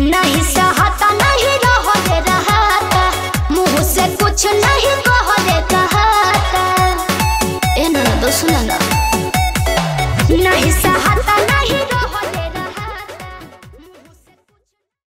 नहीं सहता, नहीं रहो रहता। मुँह से कुछ नहीं कह देता ए ना दोस्तों ना